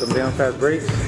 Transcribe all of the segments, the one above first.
with them damn fast breaks.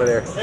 Over there.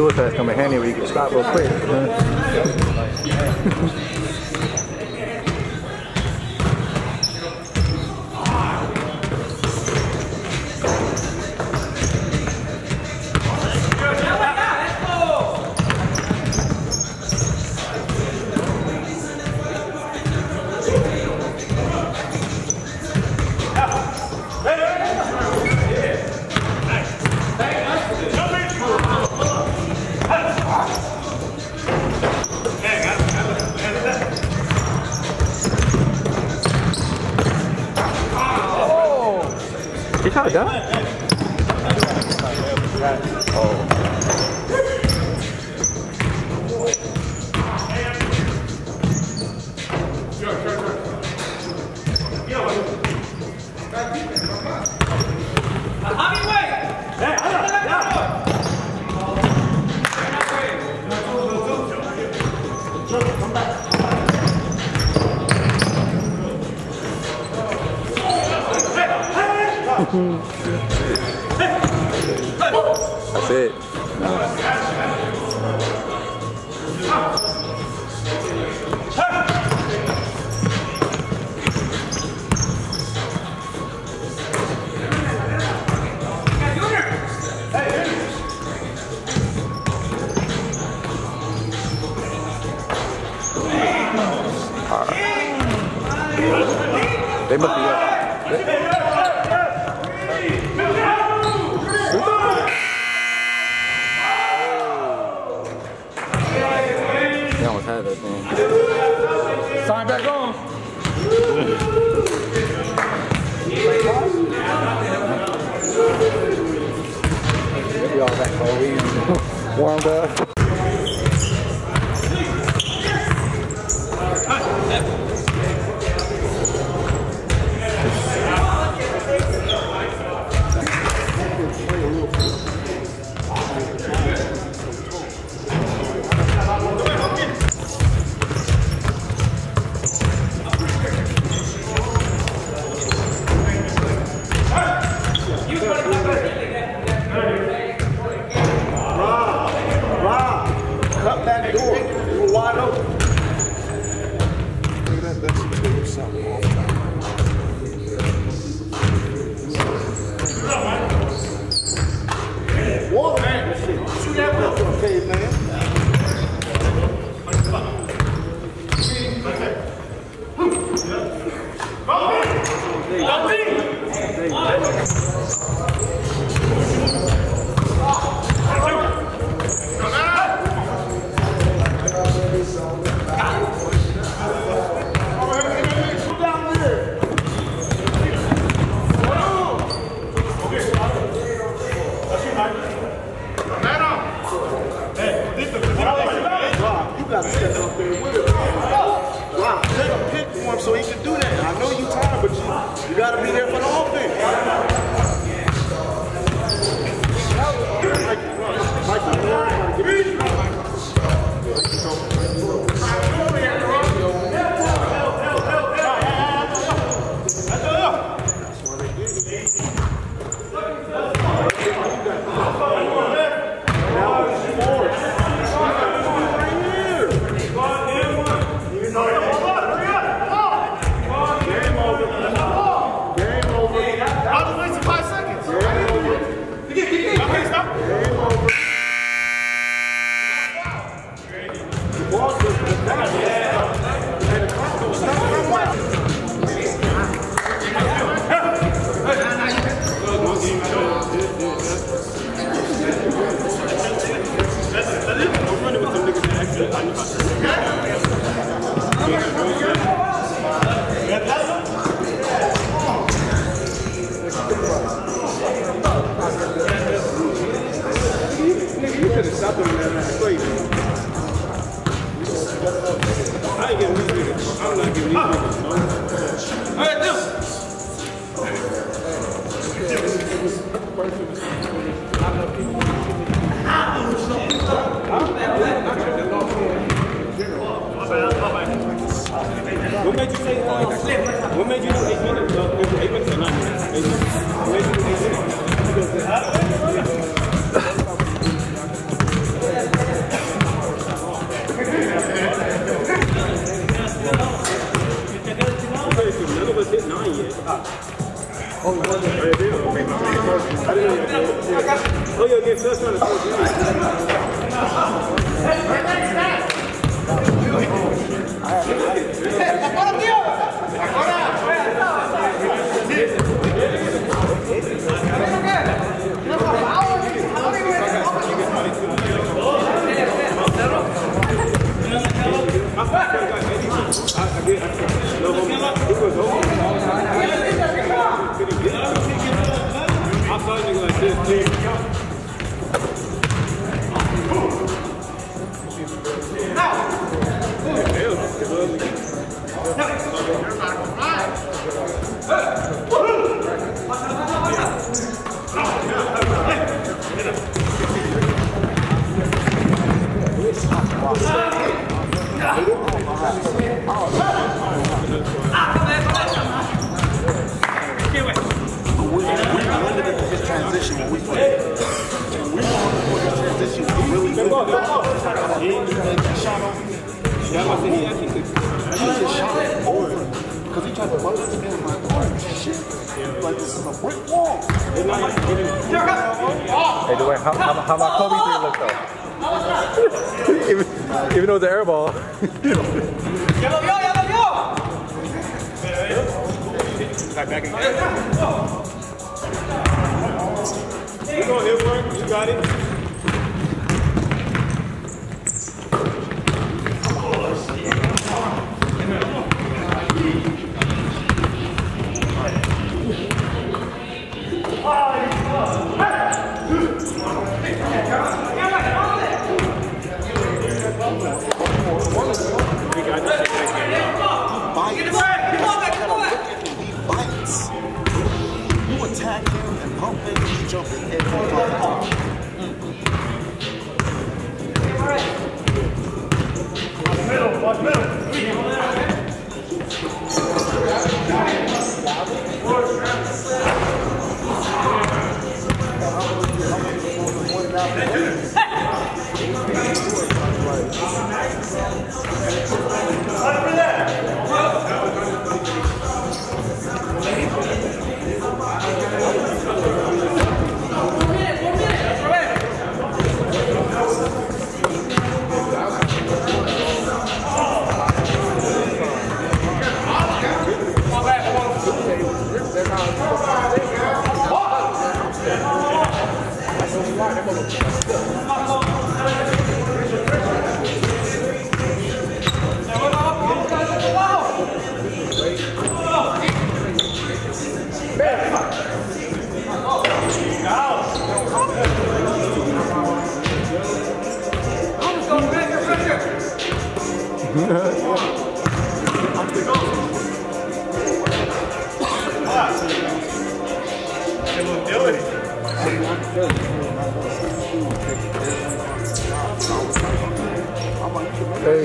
tour pass come in handy where you can stop real quick.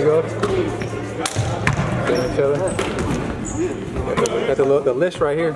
goes. Seeing each other. Got the, the list right here.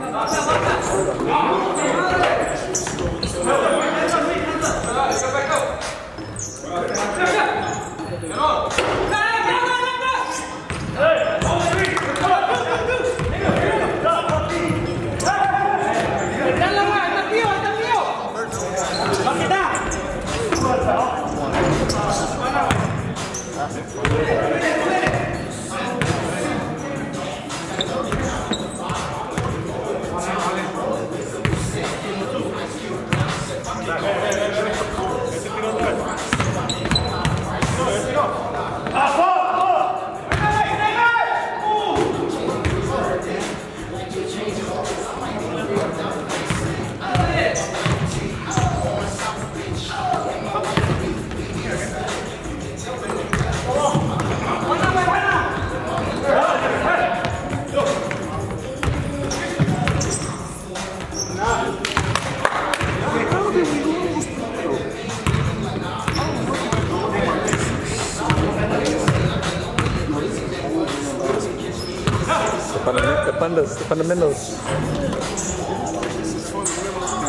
Fundas, the fundamentals.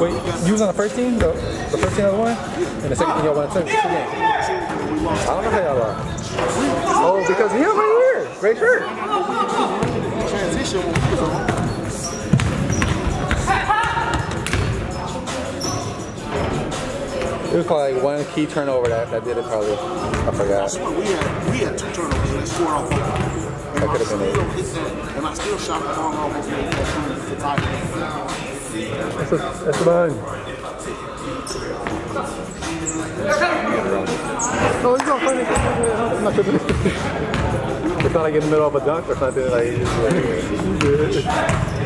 Wait, you was on the first team, the, the first team the one, and the second team y'all won. I don't know how y'all are. Oh, because him over here, great shirt. Transition. It was probably like one key turnover that, that did it probably. I forgot. we had we had two turnovers and scored off That could've been it. and I still shot the tie it. That's, a, that's the behind. Oh, he's not funny. I'm not tripping. It's not like in the middle of a dunk or something. Like, it's like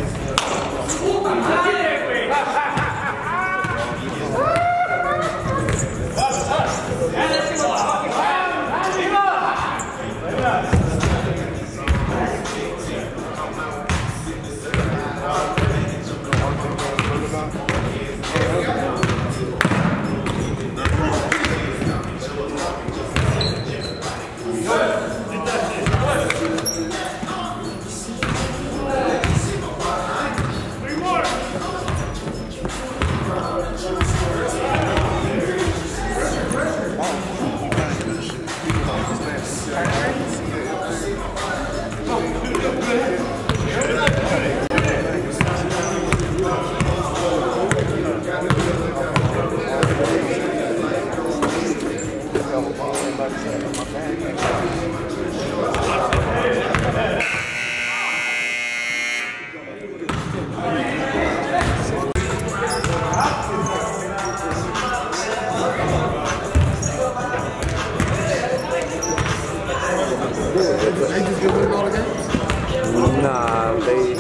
Nah, they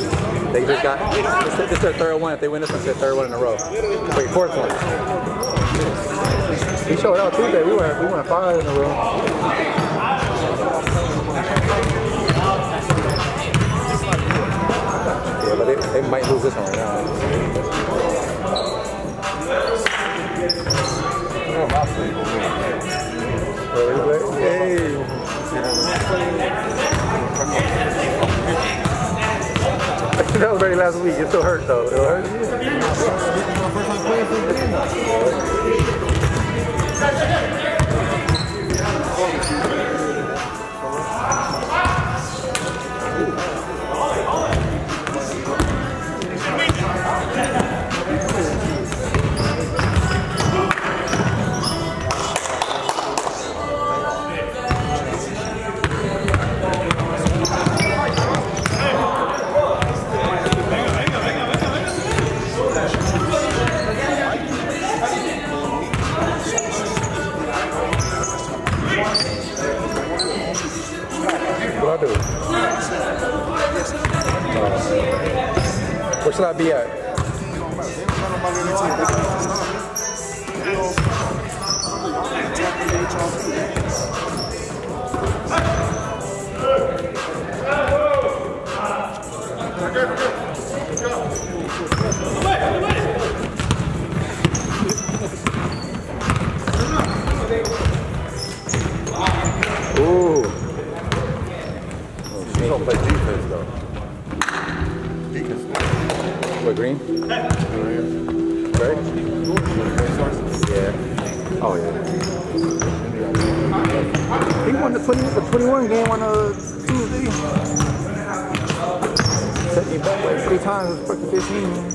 they just got this, is their third one. If they win this it's their third one in a row. Wait, fourth one. We showed out Tuesday. We went we went five in a row. Yeah, but they, they might lose this one right now. That was already last week. It still hurt though. It hurt. What Uh, where should green? Right? Yeah. Oh, yeah. He won the, 20, the 21 game on uh, Tuesday. Set me back like three times. It's fucking 15.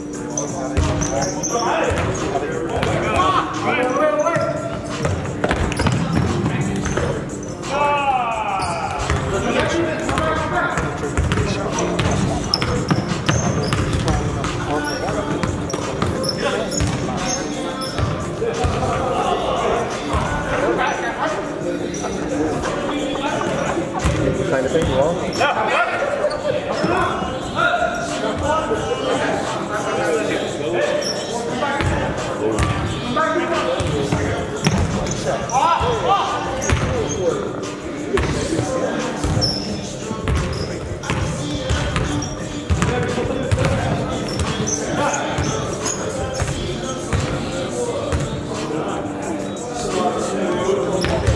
I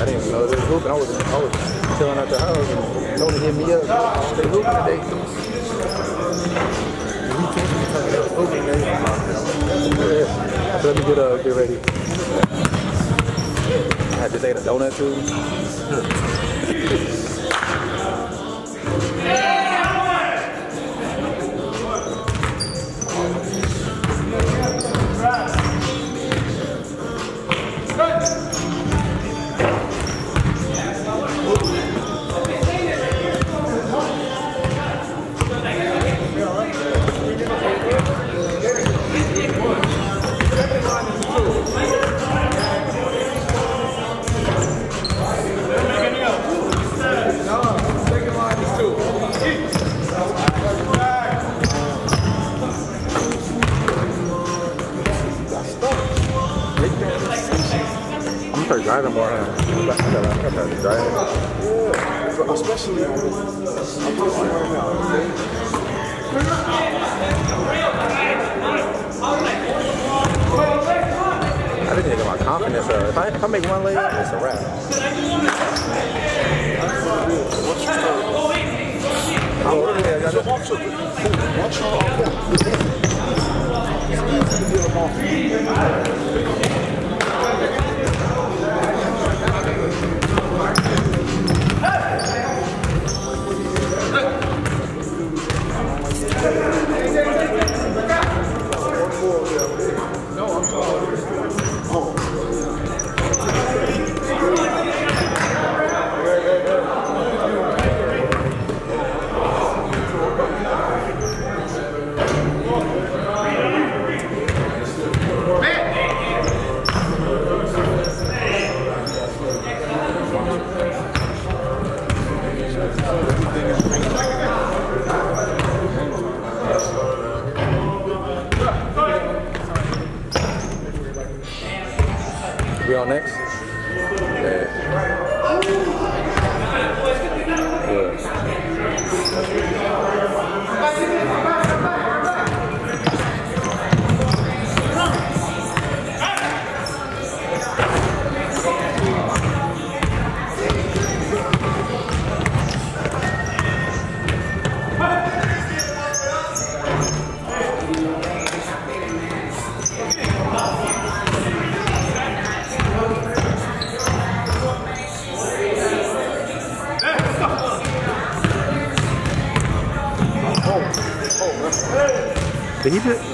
didn't even know there was hooping. I was, I was chilling at the house. And Tony hit me up. They open today. We can't be talking about let me get uh, get ready. I had to say the donut too. I'm gonna start driving. Yeah, especially. I'm right now. I to get my confidence up. If I, if I make one layup, it's a wrap. Oh, I once you're off it's easy to get them off. We Did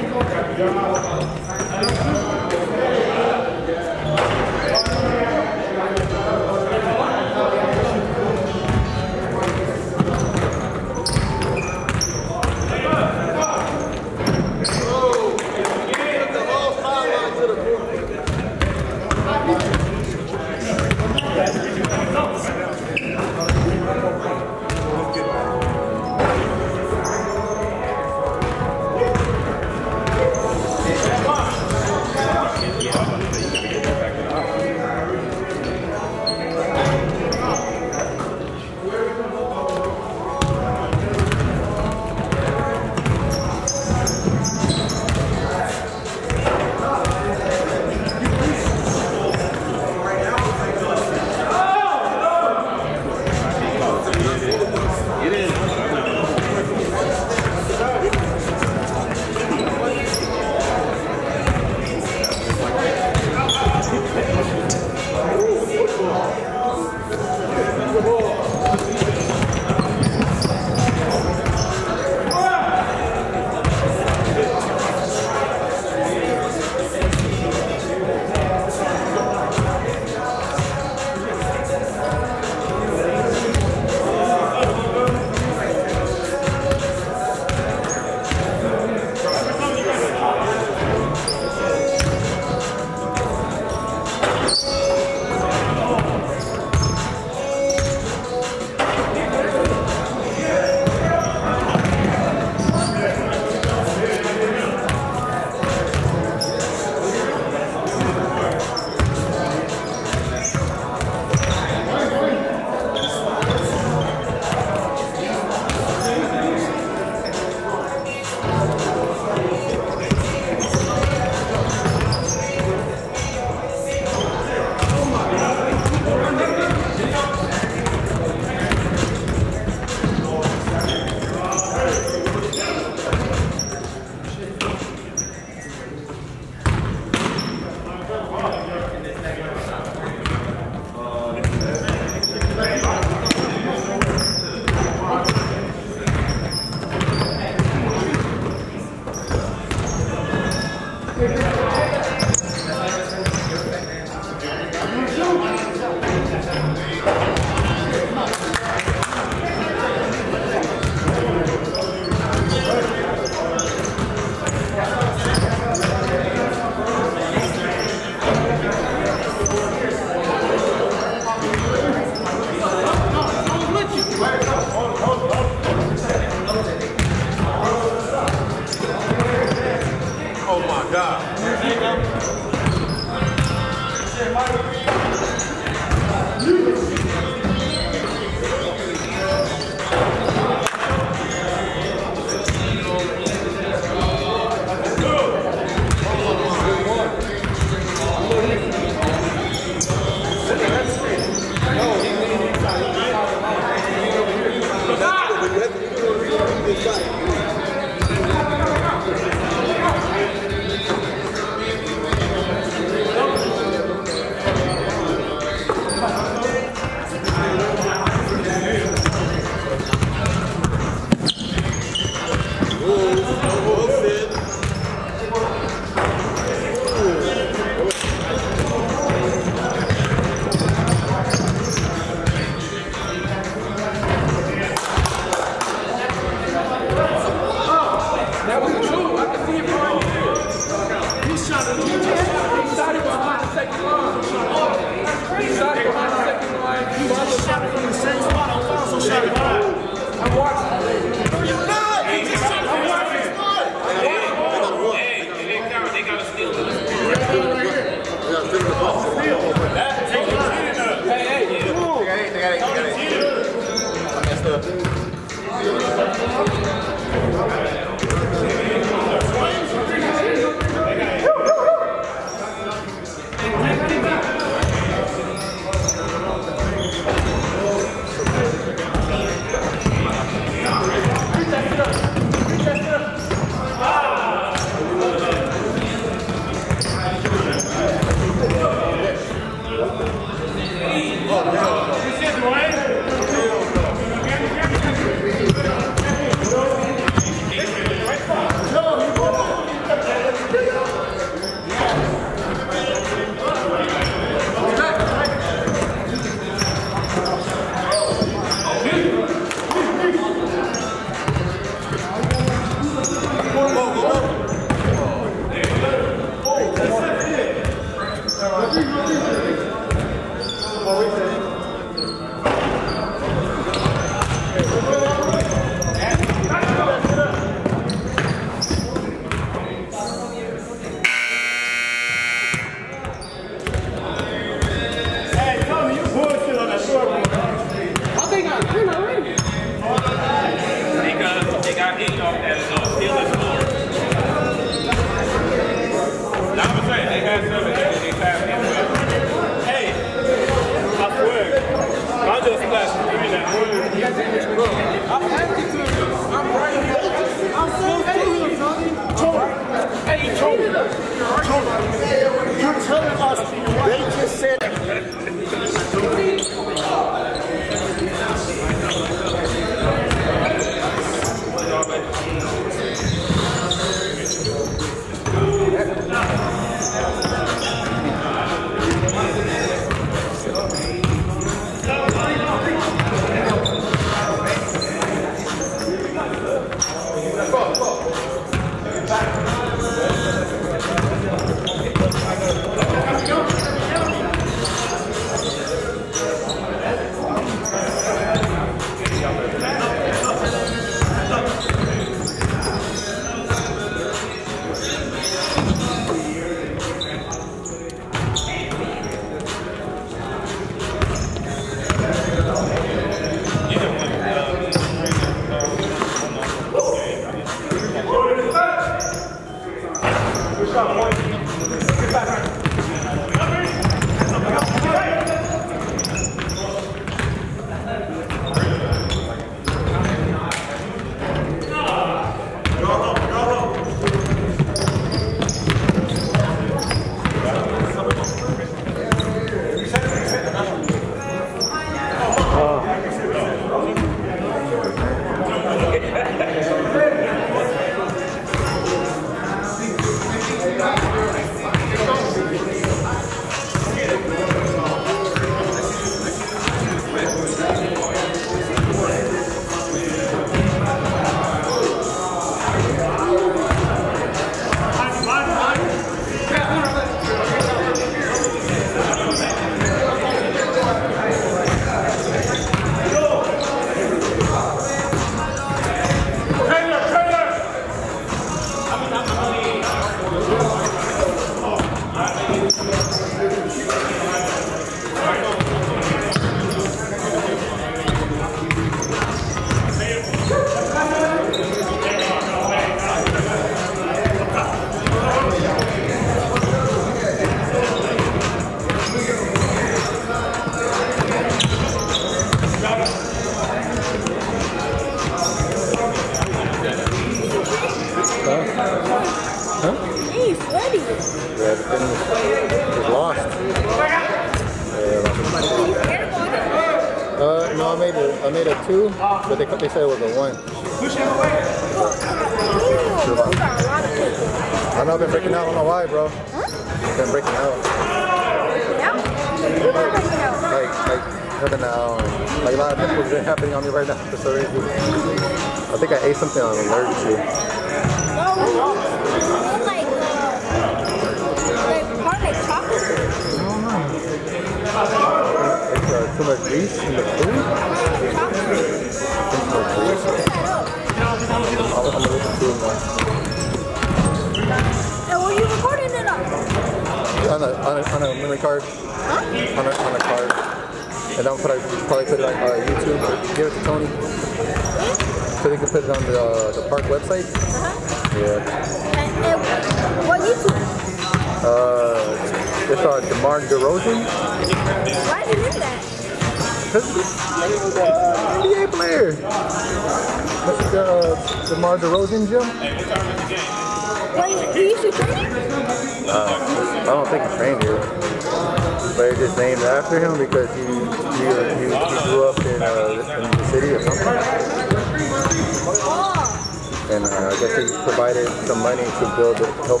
provided some money to build it, help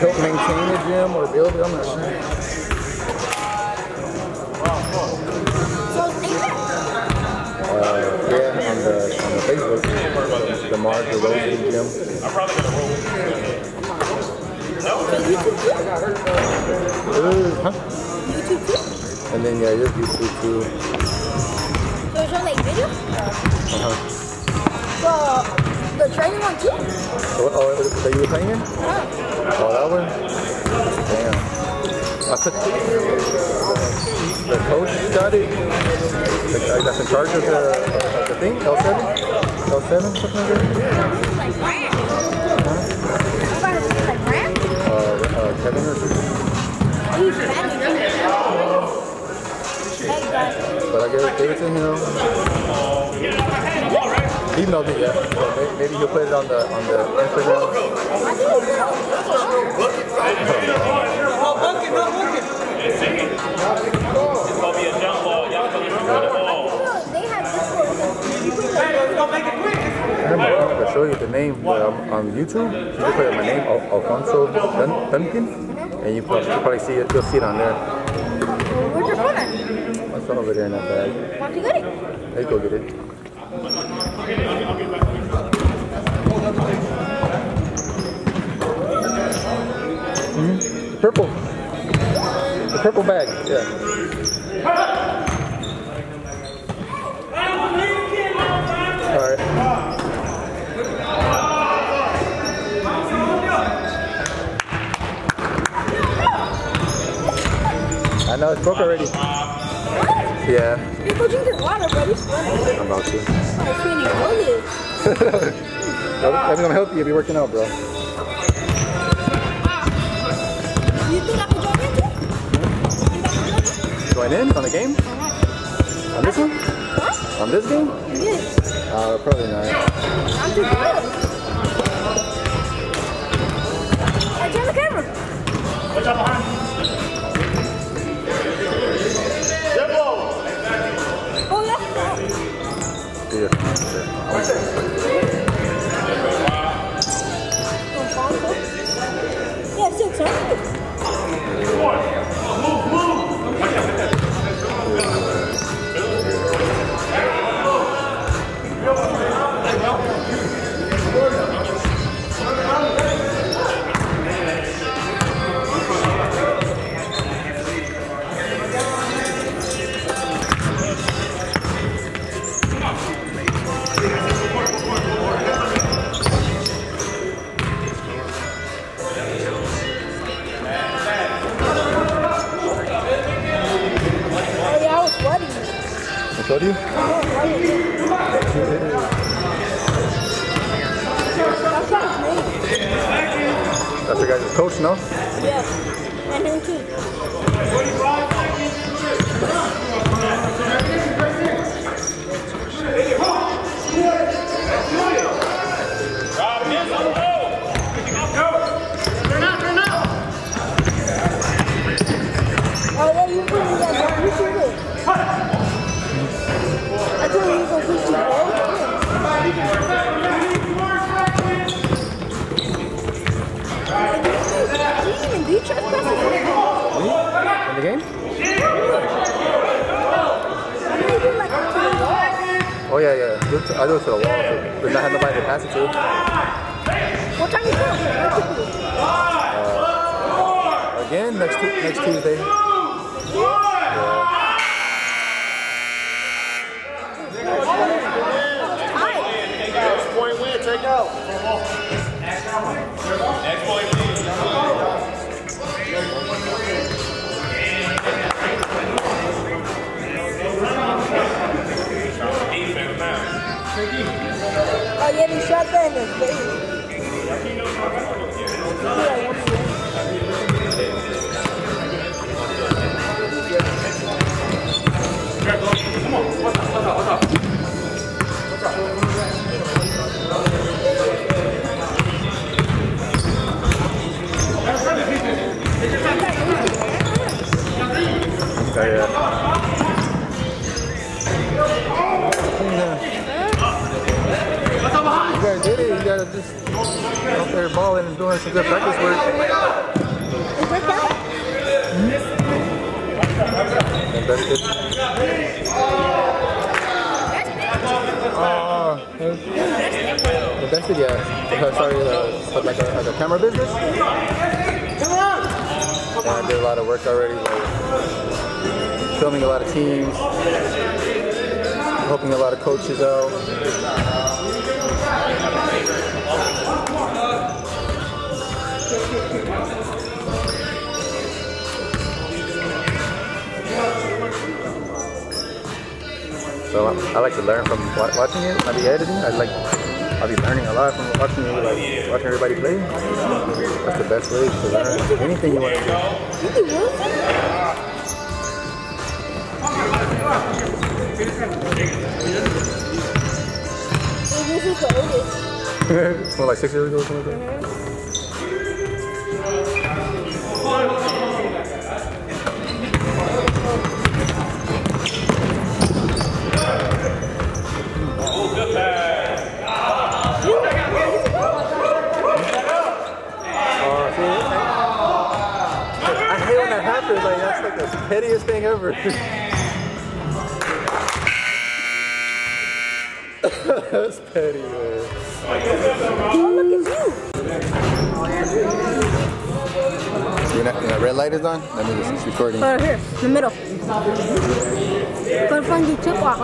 help maintain the gym or build it. I'm not sure. so it's named that? Uh, yeah, on the on the Facebook, the DeMar DeRozan gym. So YouTube too? Uh, huh? YouTube too? And then yeah, there's YouTube too. So it's on like video? Uh-huh. So the training one too? Oh, oh, that you were playing in? Uh-huh. Oh, that one? Damn. I took the coach got it. The guy that's in charge of the, the thing, L7? L7, something like that? Like Grant. Somebody looks like Grant? Uh, uh, Kevin or something. He's fat. Hey guys. But I gave, gave it to him. He knows it yet. So maybe he'll put it on the on the Instagram. I think it's good. No bunking, no bunking. They have this one. Hey, let's go make it quick. I have my phone to show you the name but um, on YouTube. You can put my name, Al- Alphonso Dun- Duncan, and you probably, you'll probably see it. You'll see it on there. Where's your phone at? My phone over there in that bag. Why don't you get it? You go get it. Purple. The purple bag. Yeah. All right. I know it's broke already. Yeah, People drinking water, but it's funny. I'm about to. I'm. I'm gonna help you if you're working out, bro. Join in? On the game? On this one? Huh? On this game? Yes. Uh, probably not. I'm too good. Hey, turn the camera. Oh, yeah. Yeah. That's not his name. That's your guys' coach, no? Yeah. do you trust In the game? Oh yeah, yeah. I do it for the wall. too. But not had nobody to pass it to. What time? Uh, again next next Tuesday. Oh, yeah, they shot that in the face. Oh, yeah. You guys did it. Gotta just out there balling and doing some good practice work. Is that that? Invested. Uh, yeah. Uh, sorry, uh, like, a, like a camera business. I did a lot of work already, like filming a lot of teams, helping a lot of coaches out. So I, I like to learn from watching it. When I be editing, I like I'll be learning a lot from watching it, like watching everybody play. That's the best way to learn anything you want to do. You do what? This is the oldest. it's like six years ago or something like that. Mm-hmm. That's the pettiest thing ever. that's petty, man. Oh, look at you. See when that, when red light is on? That means it's recording. Right uh, here, in the middle. Go find your tip off.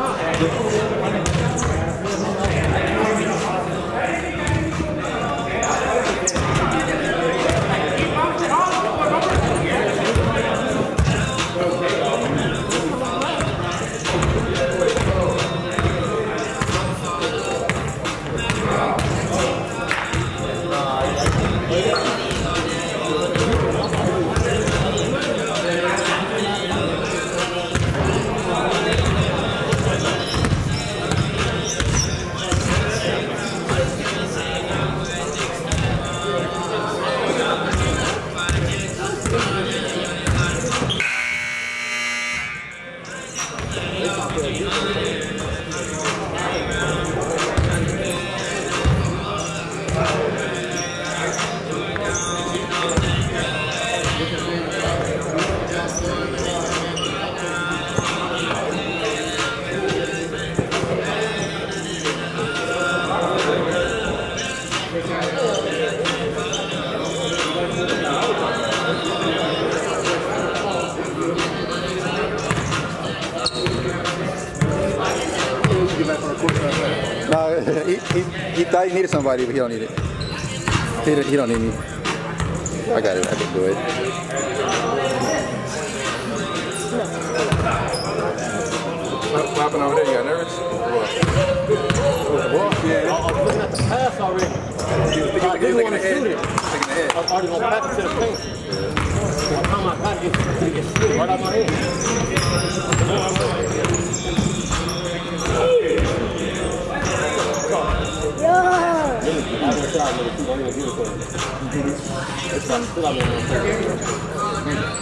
Needed somebody, but he don't need it. He, don't- he don't need me. I got it. I can do it. What happened over there? You got nervous? Yeah, I at the pass already. I didn't want to shoot it. I was already gonna pass it to the paint. By the time I got it, it it slid right out my head. Didn't try to shoot. I didn't give it to him. It's not still out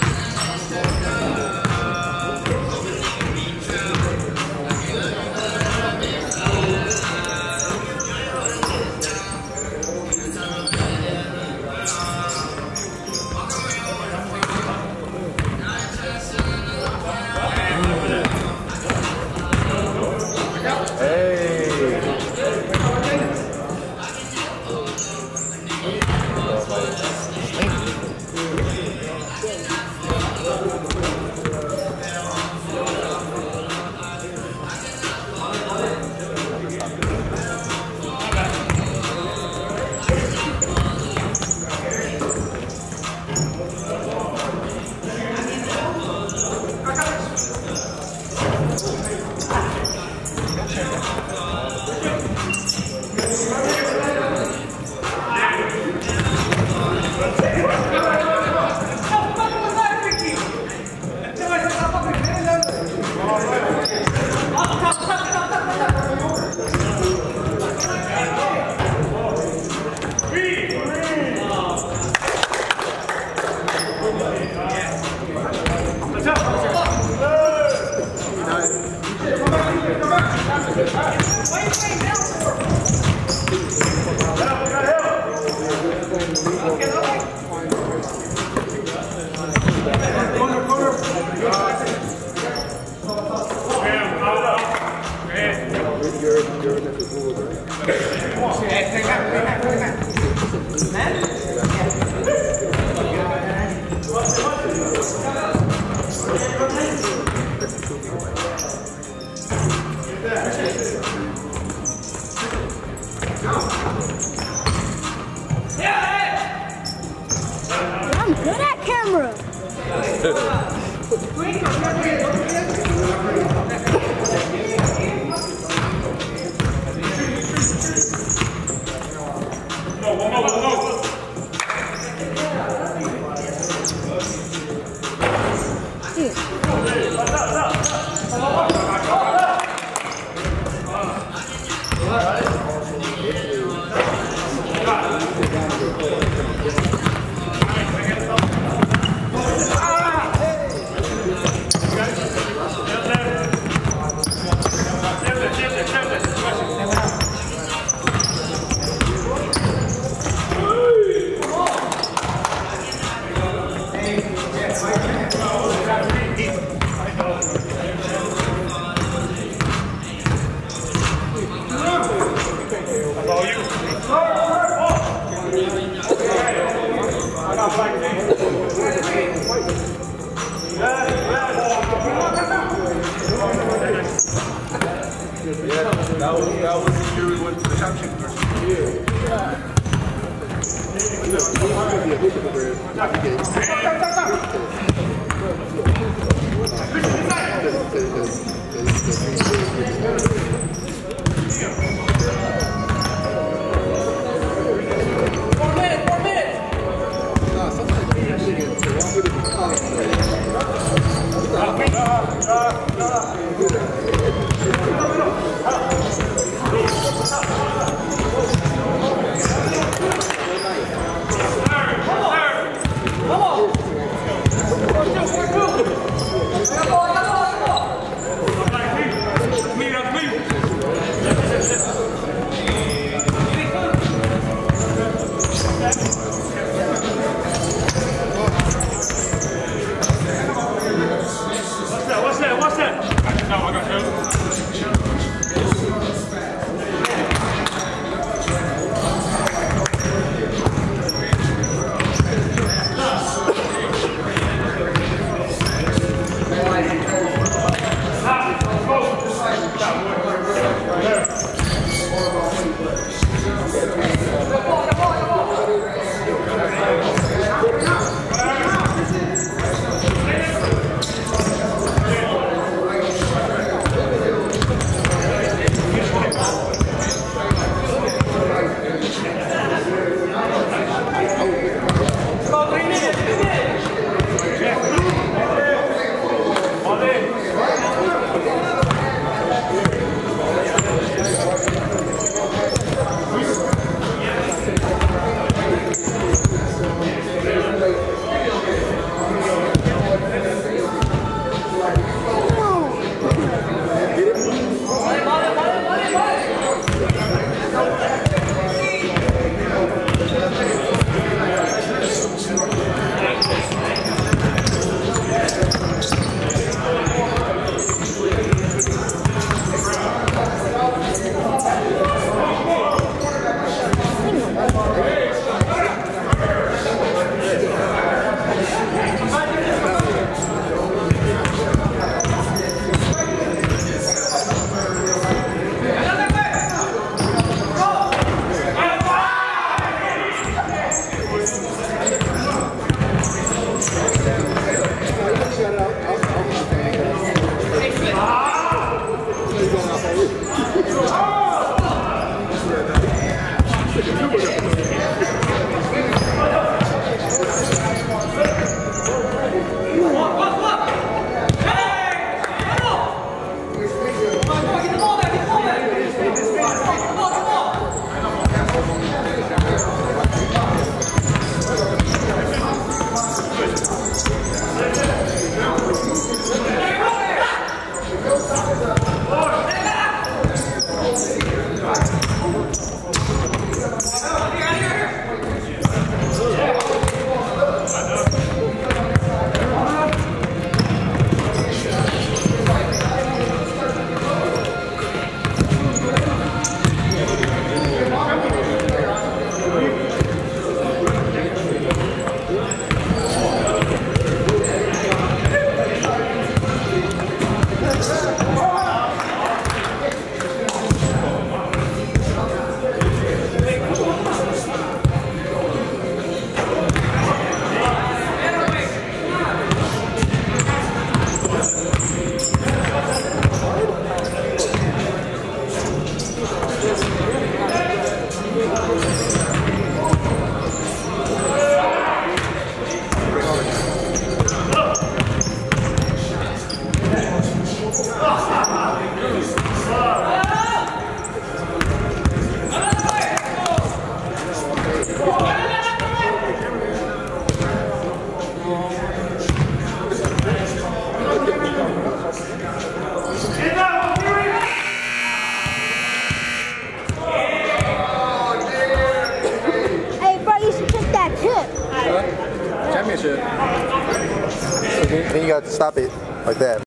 gotta stop it like that.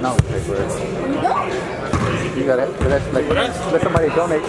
No, You gotta, that's like, let somebody donate.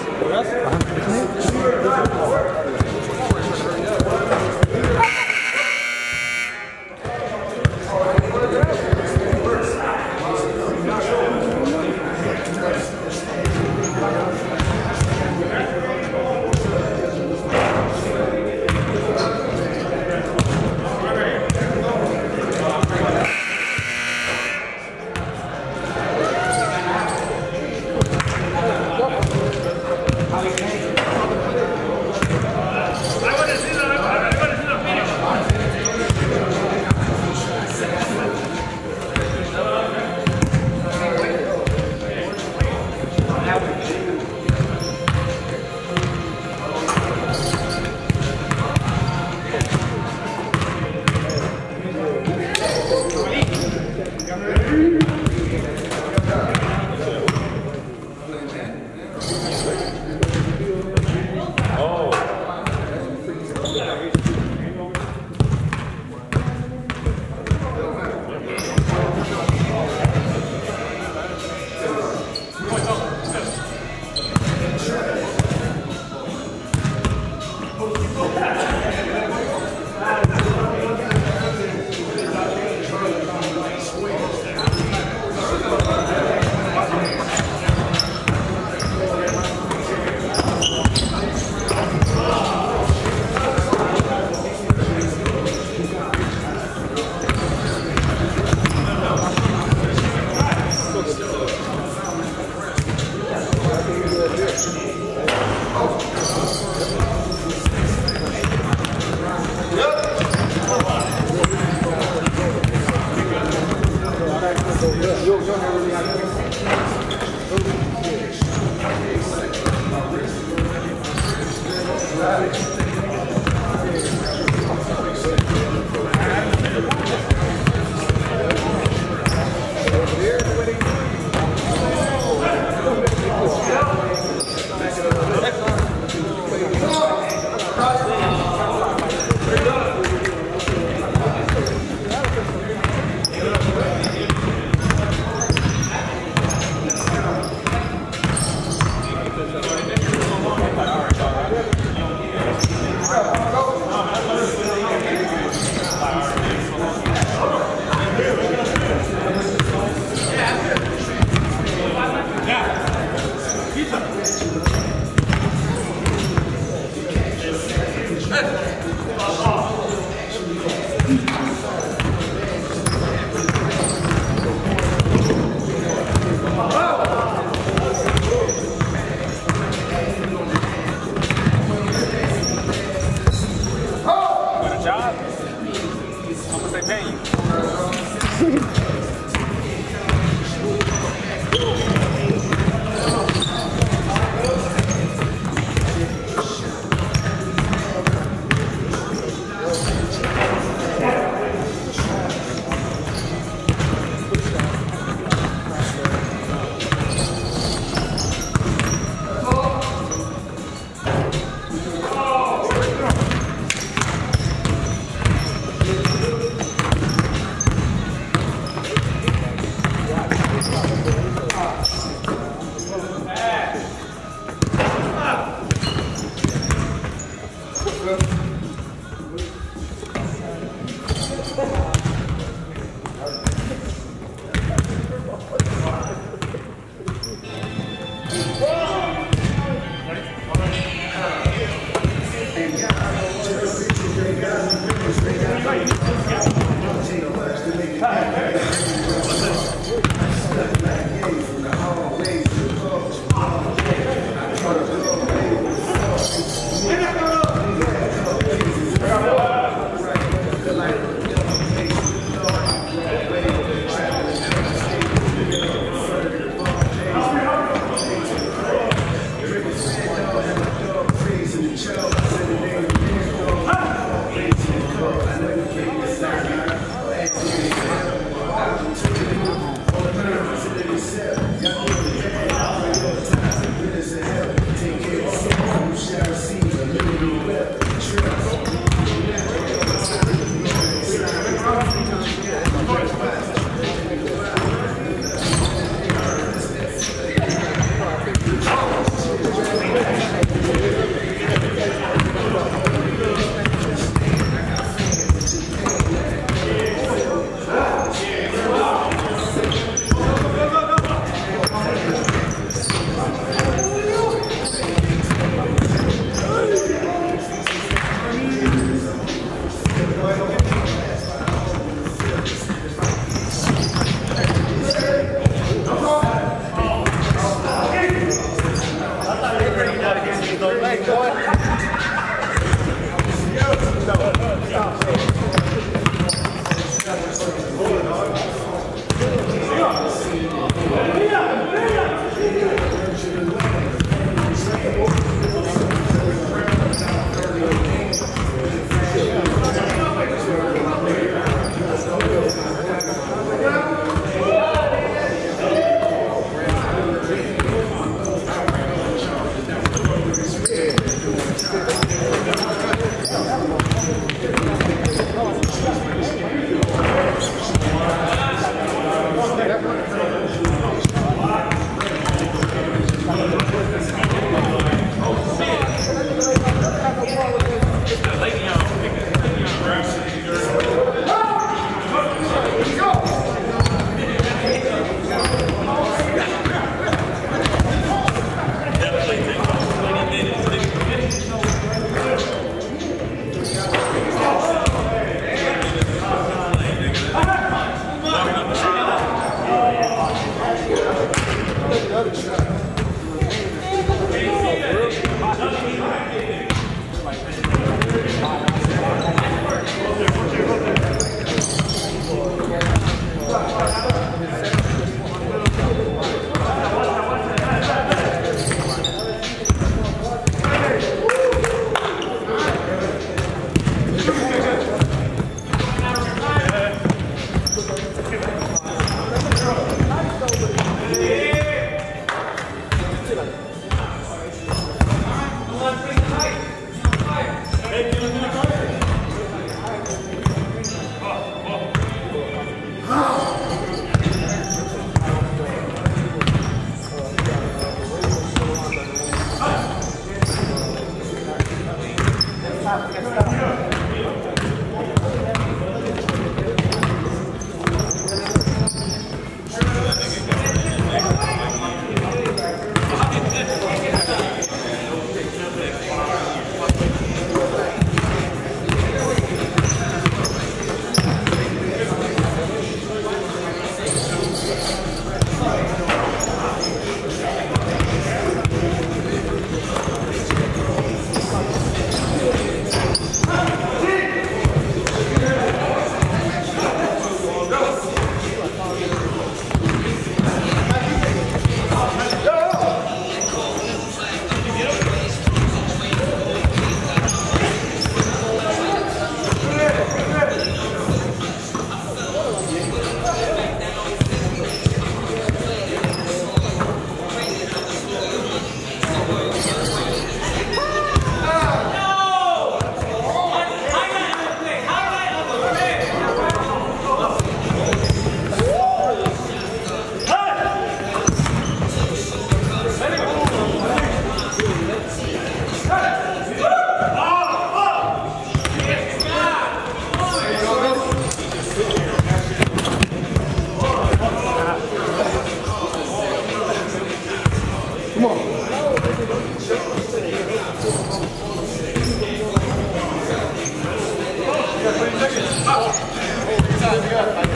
Gracias.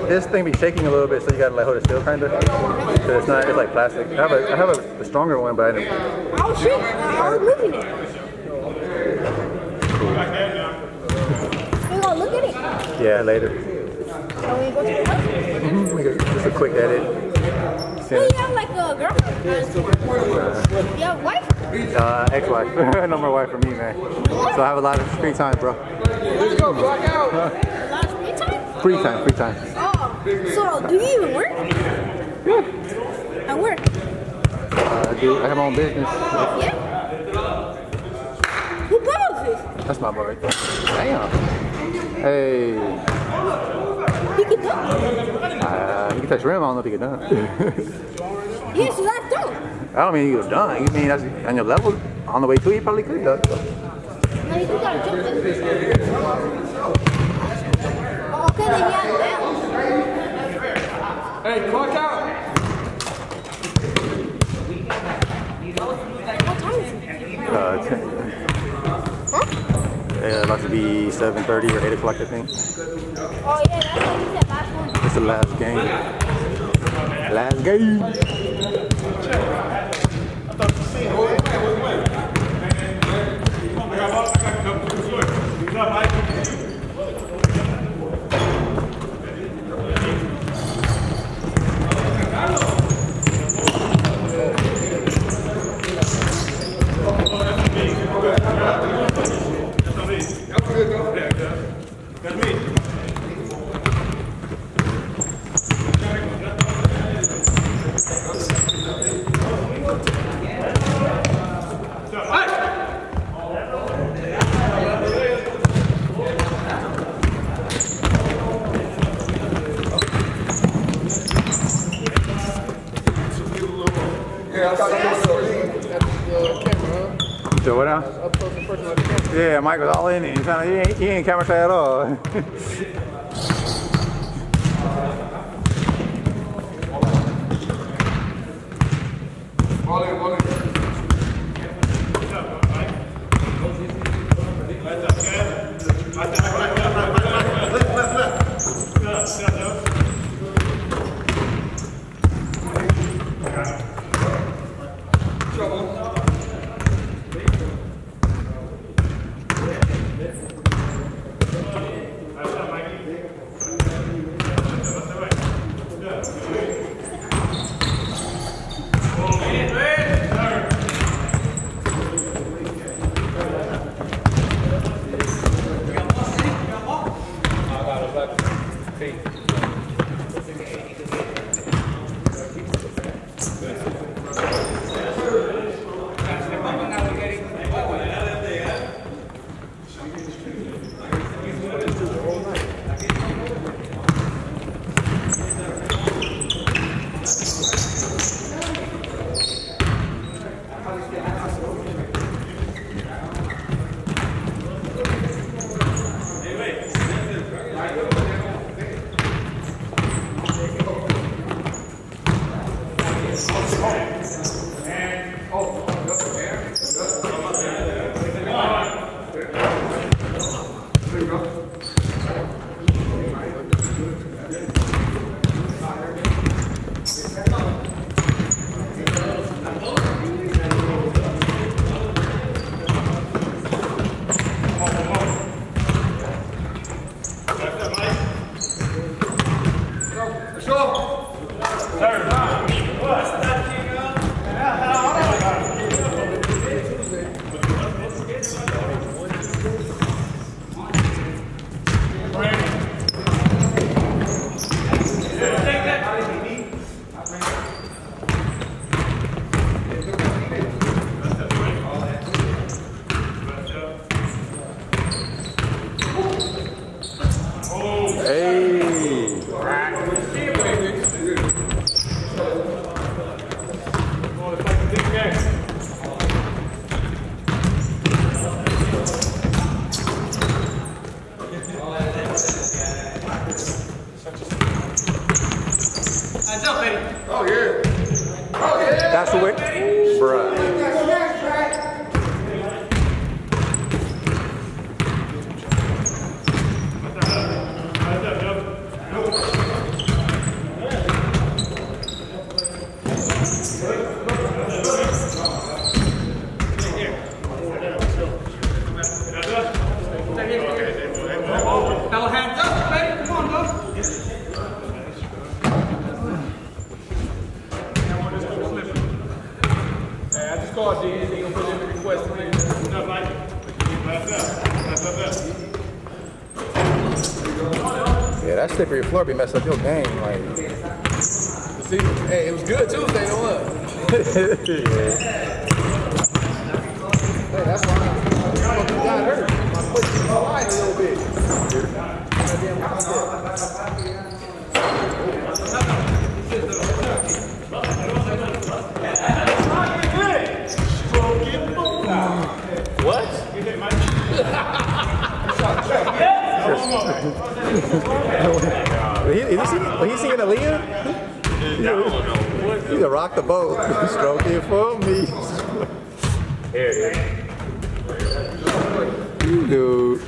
That this thing be shaking a little bit, so you gotta like hold it still, kind of. it's not. It's like plastic. I have a. I have a, a stronger one, but I didn't. Was shooting. I was moving it. We gonna look at it. Yeah, later. So we go to the house. We got Just a quick edit. Do you have like a girlfriend? You have wife? Uh, ex-wife. no more wife for me, man. So I have a lot of free time, bro. Let's go, block out. A lot of free time? Free time, free time. So do you even work? Yeah. I work. Uh, I do. I have my own business. Yeah. Who bought this? That's my boy right there. Damn. Hey. He can it. Uh, you can touch rim. I don't know if you get done. Yes, so that's dope. I don't mean you get done. You mean that's on your level. On the way to you probably could you do gotta jump in. Oh, okay, then yeah, now. Hey, clock out. What time is it? Uh, ten. Yeah, about to be 7:30 or 8 o'clock, I think. Oh, yeah, that's what you said last one. It's the last game. Last game. Yeah, I got that. So what now? Yeah, Mike was all in it. He's he, ain't, he ain't camera shy at all. Floor be messing up your game. Like, See, hey, it was good Tuesday, no what? Hey, that's why I fucking got hurt. My foot slide a little bit. Goddamn concept. he, is he singing, he singing Aaliyah? He's a rock the boat. Stroke it for me. Dude.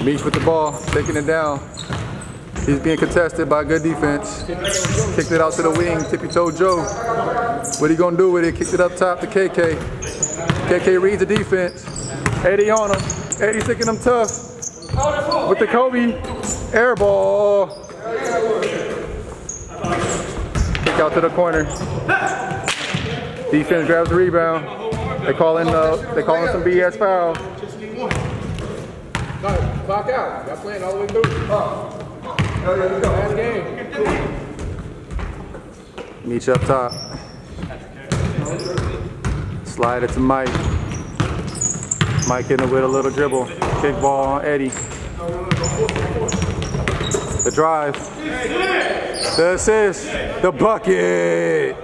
Meach with the ball, taking it down. He's being contested by good defense. Kicked it out to the wing, tippy toe Joe. What he gonna do with it? Kicked it up top to KK. KK reads the defense. Eddie on him. Eddie sticking him tough. With the Kobe air ball. Kick out to the corner. Defense grabs the rebound. They call in uh, they call in some BS foul. No, clock out. Y'all playing all the way through. oh yeah let's go Last game. Meet you up top. Slide it to Mike. Mike in it with a little dribble. Kick ball on Eddie. The drive. The assist. The bucket.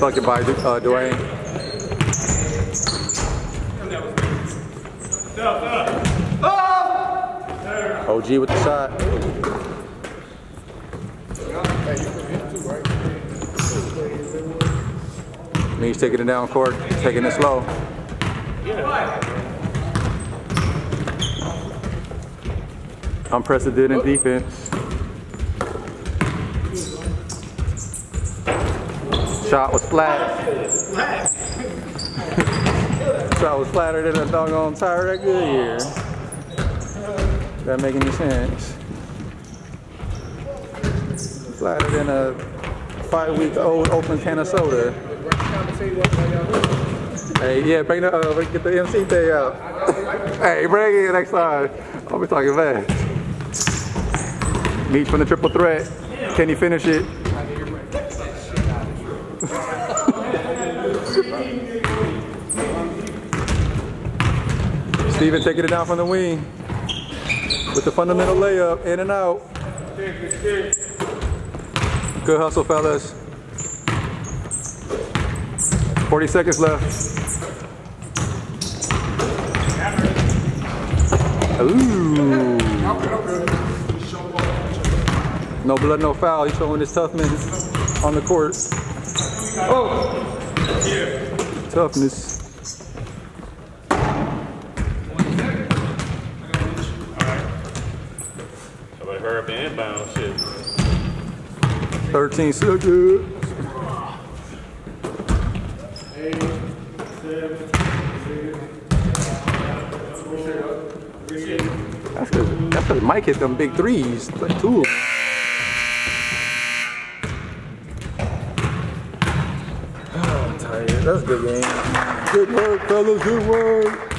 Bucket by uh, Dwayne. Ah! OG with the shot. Means taking it down court, taking it slow. Unprecedented in defense. Shot was flat. Shot was flatter than a doggone tire at Goodyear. That make any sense? Flatter than a five-week-old open can of soda. Hey, yeah, bring the uh, get the MC thing out. hey, bring it next time. I'll be talking fast. Meet from the triple threat. Can you finish it? Steven taking it down from the wing with the fundamental layup, in and out. Good hustle, fellas. 40 seconds left. Ooh. No blood, no foul. He's showing his toughness on the court. Oh. Toughness. Somebody and shit. 13 seconds. That's because that's because Mike hit them big threes, like two. of 'em. Oh, I'm tired. That's a good game. Good work, fellas. Good work.